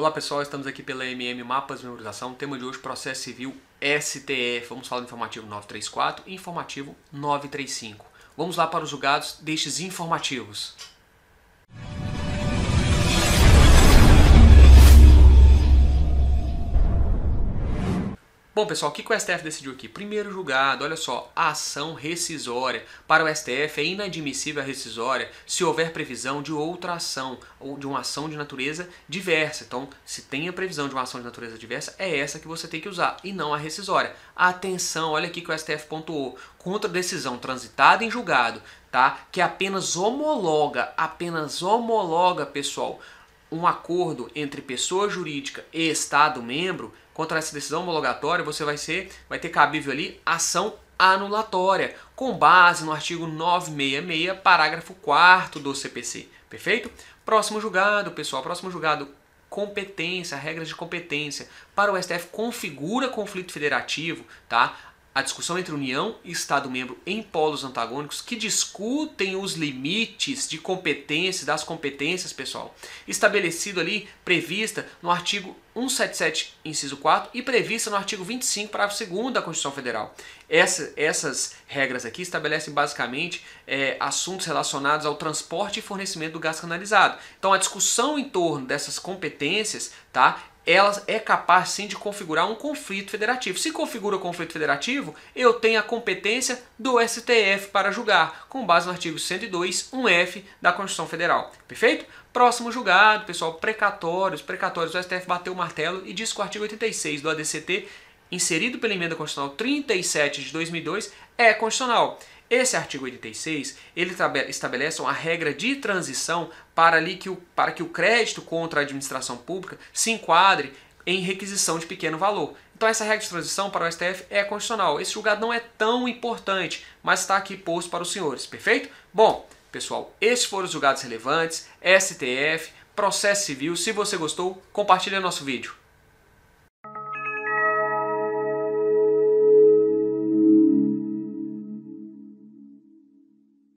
Olá pessoal, estamos aqui pela MM Mapas Memorização. Tema de hoje, processo civil STF. Vamos falar do informativo 934 e informativo 935. Vamos lá para os julgados destes informativos. Bom, pessoal, o que o STF decidiu aqui? Primeiro julgado, olha só, a ação rescisória. Para o STF é inadmissível a rescisória se houver previsão de outra ação ou de uma ação de natureza diversa. Então, se tem a previsão de uma ação de natureza diversa, é essa que você tem que usar e não a rescisória. Atenção, olha aqui que o STF pontuou. Contra decisão transitada em julgado, tá? Que apenas homologa, apenas homologa, pessoal, um acordo entre pessoa jurídica e Estado membro, contra essa decisão homologatória, você vai, ser, vai ter cabível ali ação anulatória, com base no artigo 966, parágrafo 4 do CPC. Perfeito? Próximo julgado, pessoal, próximo julgado, competência, regras de competência. Para o STF configura conflito federativo, tá? A discussão entre União e Estado-membro em polos antagônicos que discutem os limites de competências, das competências, pessoal, estabelecido ali, prevista no artigo 177, inciso 4 e prevista no artigo 25, parágrafo 2 da Constituição Federal. Essa, essas regras aqui estabelecem basicamente é, assuntos relacionados ao transporte e fornecimento do gás canalizado. Então a discussão em torno dessas competências, tá? Ela é capaz sim de configurar um conflito federativo. Se configura o conflito federativo, eu tenho a competência do STF para julgar, com base no artigo 102, 1F da Constituição Federal. Perfeito? Próximo julgado, pessoal, precatórios. Precatórios, o STF bateu o martelo e diz que o artigo 86 do ADCT, inserido pela emenda constitucional 37 de 2002, é constitucional. Esse artigo 86, ele estabelece uma regra de transição para, ali que o, para que o crédito contra a administração pública se enquadre em requisição de pequeno valor. Então essa regra de transição para o STF é constitucional. Esse julgado não é tão importante, mas está aqui posto para os senhores, perfeito? Bom, pessoal, esses foram os julgados relevantes, STF, processo civil. Se você gostou, compartilhe nosso vídeo.